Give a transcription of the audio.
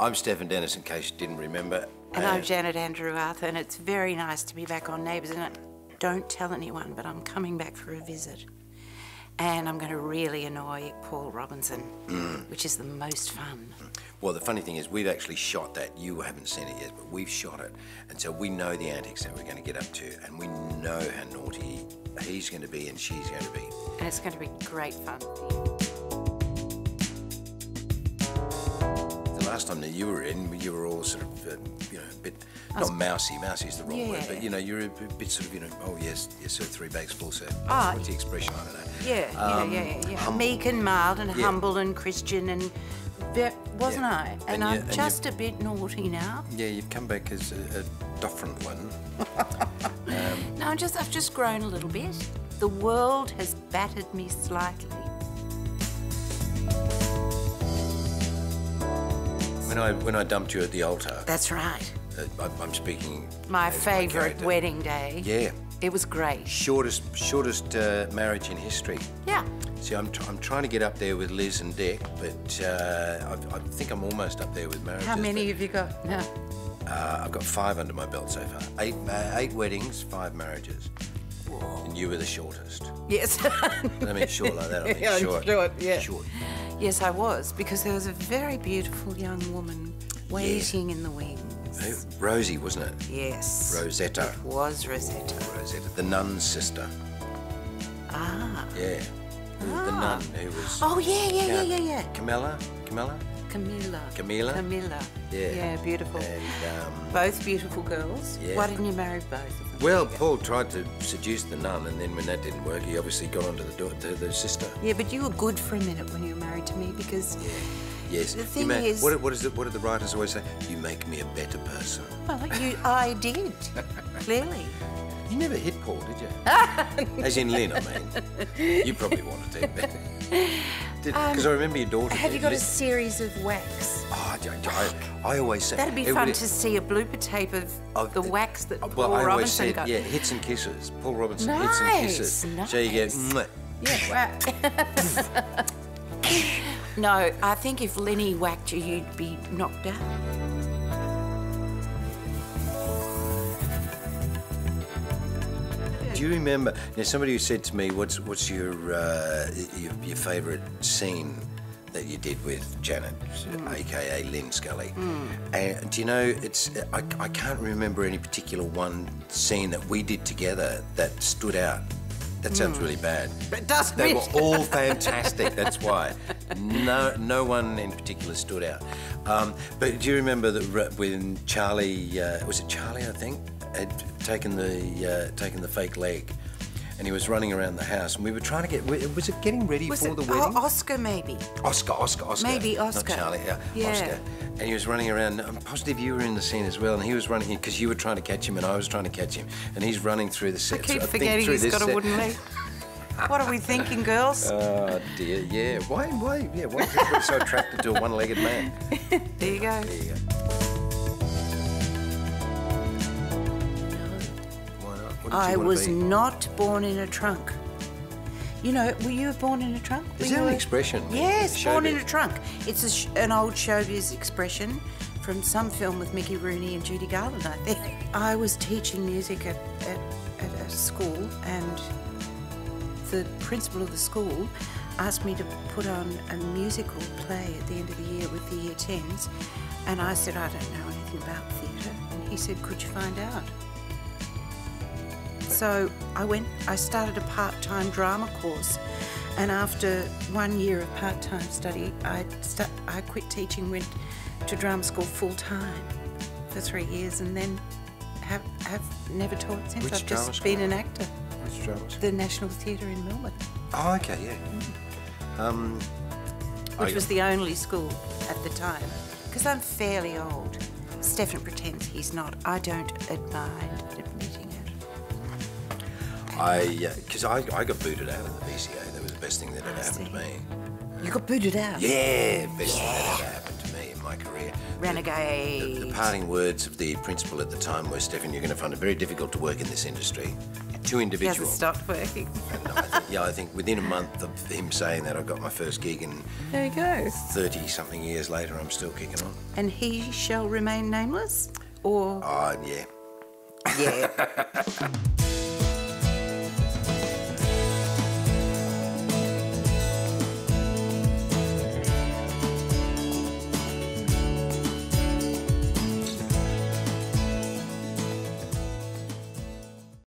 I'm Stefan Dennis, in case you didn't remember. And I'm Janet Andrewartha, and it's very nice to be back on Neighbours. And don't tell anyone, but I'm coming back for a visit. And I'm going to really annoy Paul Robinson, Mm. which is the most fun. Well, the funny thing is, we've actually shot that. You haven't seen it yet, but we've shot it. And so we know the antics that we're going to get up to, and we know how naughty he's going to be and she's going to be. And it's going to be great fun. Last time that you were in, you were all sort of, um, you know, a bit, not mousy, mousy is the wrong word, but you know, you're a bit- sort of, you know, oh yes, yes, sir, three bags full, sir. Ah, What's the expression? I don't know. Yeah, Um, yeah, yeah, yeah. humble. Meek and mild and Yeah. humble and Christian and wasn't Yeah. I? And, And I'm you- just a bit naughty now. Yeah, you've come back as a, a different one. No, I'm just I've just grown a little bit. The world has battered me slightly. When I when I dumped you at the altar, That's right. uh, I, I'm speaking. My favourite wedding day. Yeah, It was great. shortest shortest uh, marriage in history. Yeah. See, I'm, tr- I'm trying to get up there with Liz and Dick, but uh, I, I think I'm almost up there with marriages. How many have you got? No. Uh, I've got five under my belt so far. Eight uh, eight weddings, five marriages. And you were the shortest. Yes. I mean short like that. I mean Yeah, short. short, yeah. Short. Yes, I was because there was a very beautiful young woman waiting in the wings. Rosie, wasn't it? Yes. Rosetta. It was Rosetta. Rosetta, the nun's sister. Ah. Yeah. The, the nun who was. Oh yeah, yeah, yeah, yeah, yeah. Camilla? Camilla? Camilla. Camilla? Camilla. Yeah. Yeah, beautiful. And, um, Both beautiful girls. Yeah. Why didn't you marry both of them? Well, Paul tried to seduce the nun, and then when that didn't work, he obviously got onto the, daughter, to the sister. Yeah, but you were good for a minute when you were married to me because, Yes. The You thing ma- is- what, what is it? What do the writers always say? You make me a better person. well, you, I did, clearly. You never hit Paul, did you? As in Lyn, I mean. You probably wanted to. Because I remember your daughter. Um, Have you got a series of whacks? I, I, I always say That'd be fun would- to see a blooper tape of, of the whacks that uh, Paul well, I always Robinson said, got. yeah, hits and kisses. Paul Robinson hits and kisses. Nice, So you get. nice. "Mwah." Yeah, no, I think if Lenny whacked you, you'd be knocked out. Do you remember? Now, somebody who said to me, "What's what's your uh, your, your favourite scene that you did with Janet, aka Lyn Scully?" And do you know? It's I, I can't remember any particular one scene that we did together that stood out. That sounds really bad. It does They were all fantastic. That's why. No, no one in particular stood out. Um, but do you remember that when Charlie uh, was it Charlie? I think had taken the uh, taken the fake leg, and he was running around the house, and we were trying to get. Was it getting ready Was for the wedding? Oscar maybe? Oscar, Oscar, Oscar. Maybe Oscar. Not Charlie, yeah, Yeah. Oscar. And he was running around. I'm positive you were in the scene as well, and he was running because you were trying to catch him, and I was trying to catch him, and he's running through the set. I keep So forgetting through he's got a set- wooden leg. What are we thinking, girls? Oh dear, yeah. Why, why, yeah? Why is everybody so attracted to a one-legged man? there you go. There you go. I was not born in a trunk. You know, were you born in a trunk? Were Is that an expression? Yes, born in a trunk. It's a sh- an old showbiz expression from some film with Mickey Rooney and Judy Garland, I think. I was teaching music at, at, at a school, and the principal of the school asked me to put on a musical play at the end of the year with the year 10s. And I said, I don't know anything about theatre. And he said, Could you find out? So I went, I started a part time drama course. And after one year of part time study, I, sta I quit teaching, went to drama school full time for three years, and then have, have never taught since. Which I've just school? been an actor. Which drama? The National Theatre in Melbourne, Oh, okay, yeah. Um, which I- was the only school at the time. Because I'm fairly old. Stefan pretends he's not. I don't admire, admitting it. I, because I, I got booted out of the VCA. That was the best thing that ever happened to me. You got booted out. Yeah, best thing that ever happened to me in my career. Renegade. The parting words of the principal at the time were, Stefan, you're going to find it very difficult to work in this industry. too He individual. hasn't stopped working. I think, yeah, I think within a month of him saying that, I got my first gig, and There you go. 30 something years later, I'm still kicking on. And he shall remain nameless? Or, Oh, yeah. yeah.